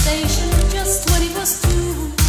station just when it was too.